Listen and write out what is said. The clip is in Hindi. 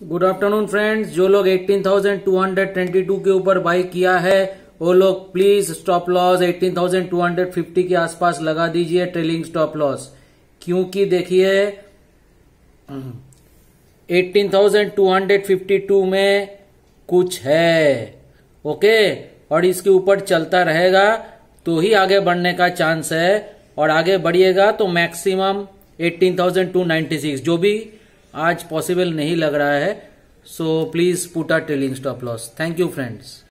गुड आफ्टरनून फ्रेंड्स जो लोग 18,222 के ऊपर बाई किया है वो लोग प्लीज़ स्टॉप लॉस 18,250 के आसपास लगा दीजिए ट्रेलिंग स्टॉप लॉस क्योंकि देखिए 18,252 में कुछ है ओके और इसके ऊपर चलता रहेगा तो ही आगे बढ़ने का चांस है। और आगे बढ़िएगा तो मैक्सिमम 18,296 जो भी आज पॉसिबल नहीं लग रहा है so please put a trailing stop loss thank you friends